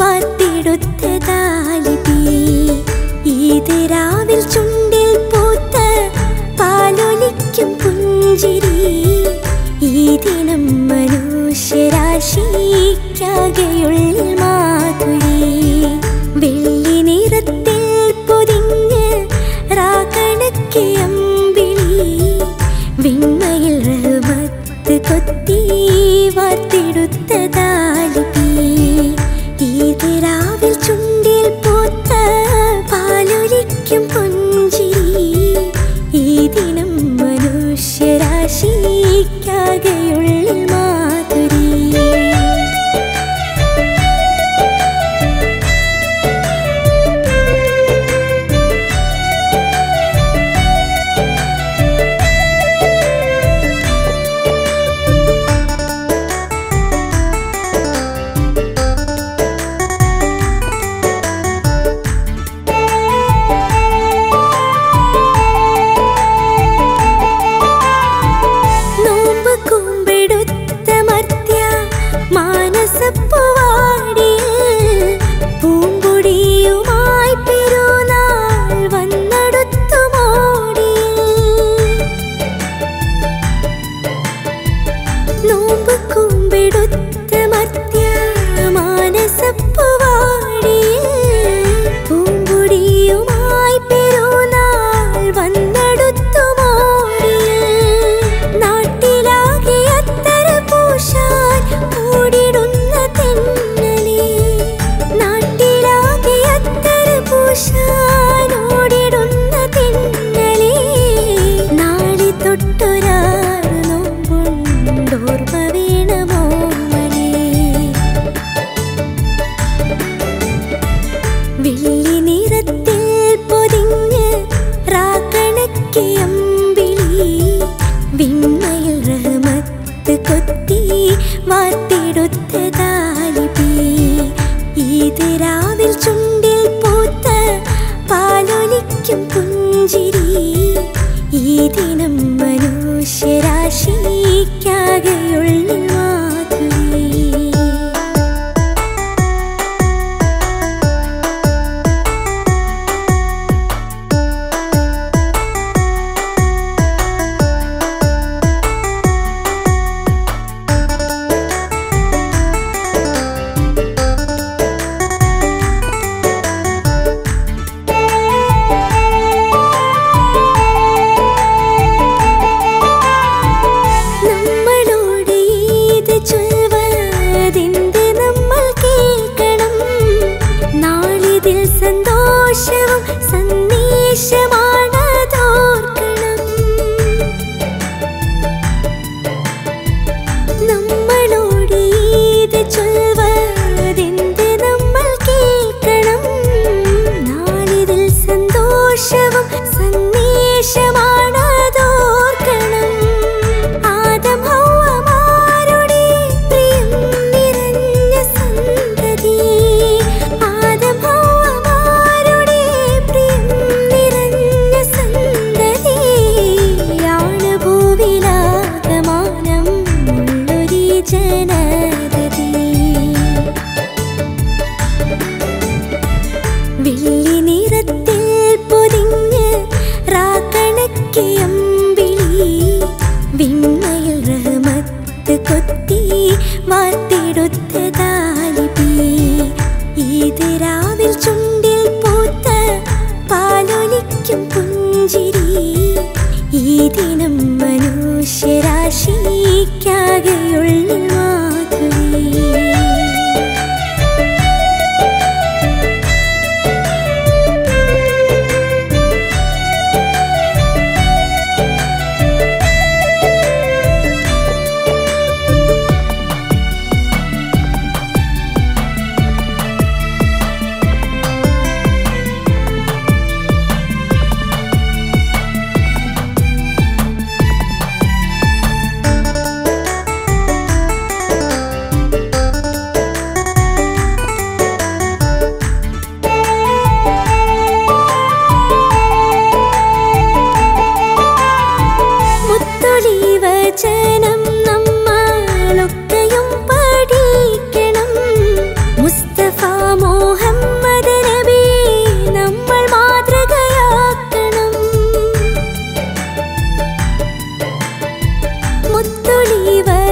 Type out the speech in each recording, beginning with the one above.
മാറ്റിടുത്ത താലിബി ഇത് രാവിൽ ചുണ്ടിൽ പൂത്ത പാലൊലിക്കും പുഞ്ചിരി. ഈ ദിനം മനുഷ്യരാശിക്കാകെയുള്ള Em सन्तोष सन्देश കൊടുത്തു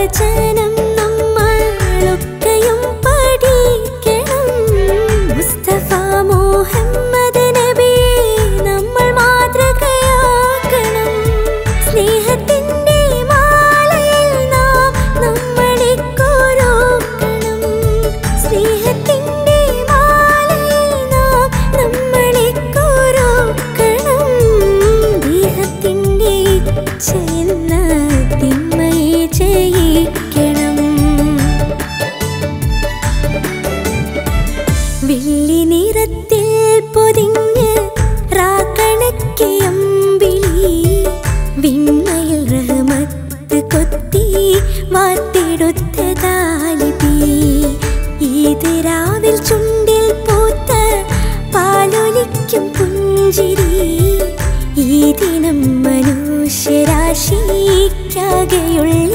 只 പുഞ്ചിരി ഈ ദിനം മനുഷ്യരാശിക്കാകെയുള്ളിൽ